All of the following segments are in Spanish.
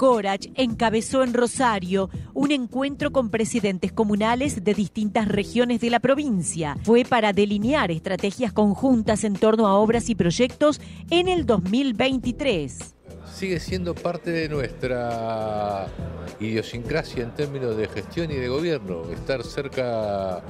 Corach encabezó en Rosario un encuentro con presidentes comunales de distintas regiones de la provincia. Fue para delinear estrategias conjuntas en torno a obras y proyectos en el 2023 sigue siendo parte de nuestra idiosincrasia en términos de gestión y de gobierno, estar cerca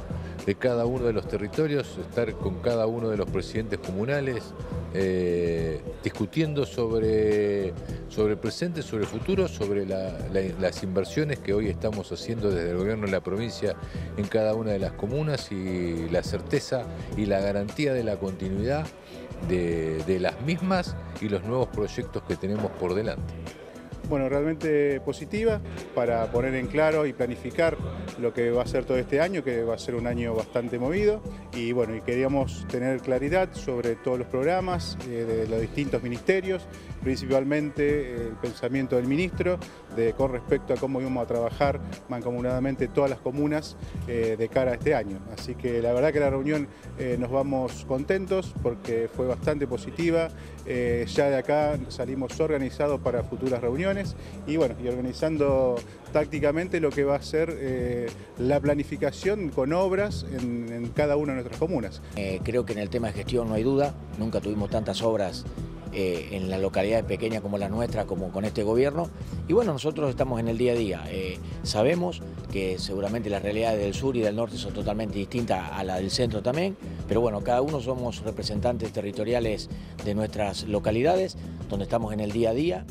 de cada uno de los territorios, estar con cada uno de los presidentes comunales, eh, discutiendo sobre, sobre el presente, sobre el futuro, sobre las inversiones que hoy estamos haciendo desde el gobierno de la provincia en cada una de las comunas y la certeza y la garantía de la continuidad de, de las mismas y los nuevos proyectos que tenemos por delante bueno, realmente positiva para poner en claro y planificar lo que va a ser todo este año, que va a ser un año bastante movido. Y bueno, y queríamos tener claridad sobre todos los programas eh, de los distintos ministerios, principalmente el pensamiento del ministro con respecto a cómo íbamos a trabajar mancomunadamente todas las comunas eh, de cara a este año. Así que la verdad que la reunión eh, nos vamos contentos porque fue bastante positiva, ya de acá salimos organizados para futuras reuniones y bueno, y organizando tácticamente lo que va a ser eh, la planificación con obras en, cada una de nuestras comunas. Eh, creo que en el tema de gestión no hay duda, nunca tuvimos tantas obras eh, en la localidad pequeña como la nuestra, como con este gobierno. Y bueno, nosotros estamos en el día a día. sabemos que seguramente las realidades del sur y del norte son totalmente distintas a la del centro también, pero bueno, cada uno somos representantes territoriales de nuestras localidades, donde estamos en el día a día.